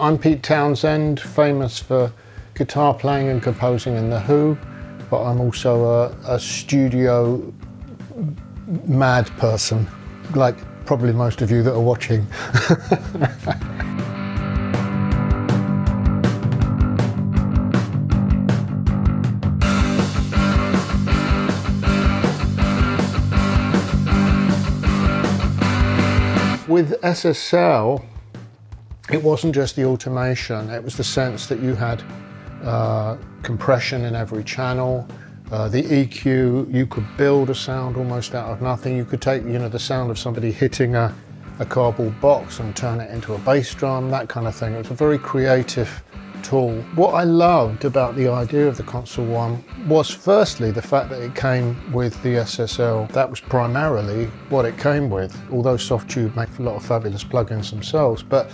I'm Pete Townshend, famous for guitar playing and composing in The Who, but I'm also a, a studio mad person, like probably most of you that are watching. With SSL, it wasn't just the automation, it was the sense that you had uh, compression in every channel, uh, the EQ, you could build a sound almost out of nothing. You could take, you know, the sound of somebody hitting a, a cardboard box and turn it into a bass drum, that kind of thing. It was a very creative tool. What I loved about the idea of the Console One was firstly the fact that it came with the SSL. That was primarily what it came with, although Softube make a lot of fabulous plugins themselves, but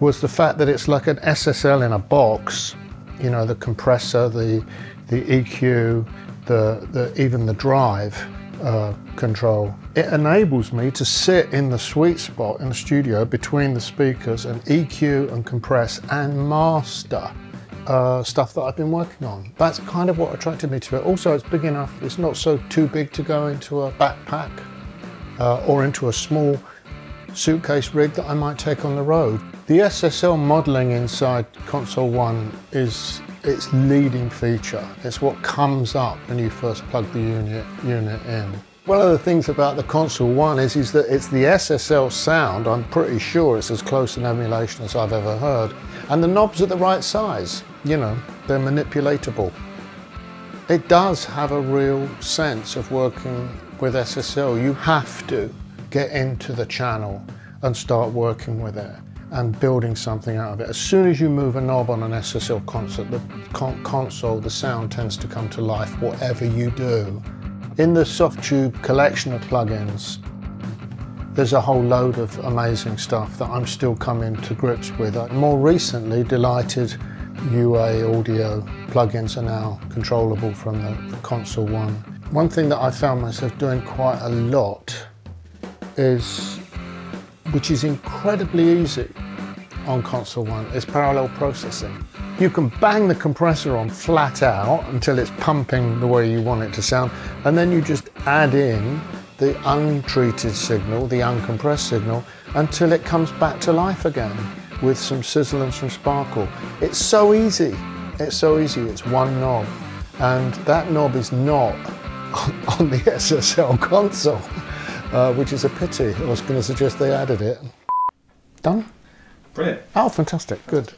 was the fact that it's like an SSL in a box, you know, the compressor, the, the EQ, the, the, even the drive uh, control. It enables me to sit in the sweet spot in the studio between the speakers and EQ and compress and master uh, stuff that I've been working on. That's kind of what attracted me to it. Also, it's big enough, it's not so too big to go into a backpack uh, or into a small suitcase rig that I might take on the road. The SSL modeling inside Console One is its leading feature. It's what comes up when you first plug the unit, unit in. One of the things about the Console One is, is that it's the SSL sound. I'm pretty sure it's as close an emulation as I've ever heard. And the knobs are the right size. You know, they're manipulatable. It does have a real sense of working with SSL. You have to get into the channel and start working with it and building something out of it. As soon as you move a knob on an SSL console, the con console, the sound tends to come to life, whatever you do. In the Softube collection of plugins, there's a whole load of amazing stuff that I'm still coming to grips with. Uh, more recently, Delighted UA audio plugins are now controllable from the console one. One thing that I found myself doing quite a lot is, which is incredibly easy, on console one is parallel processing. You can bang the compressor on flat out until it's pumping the way you want it to sound, and then you just add in the untreated signal, the uncompressed signal, until it comes back to life again with some sizzle and some sparkle. It's so easy. It's so easy. It's one knob. And that knob is not on the SSL console, uh, which is a pity. I was going to suggest they added it. Done? Brilliant. Oh, fantastic. Good.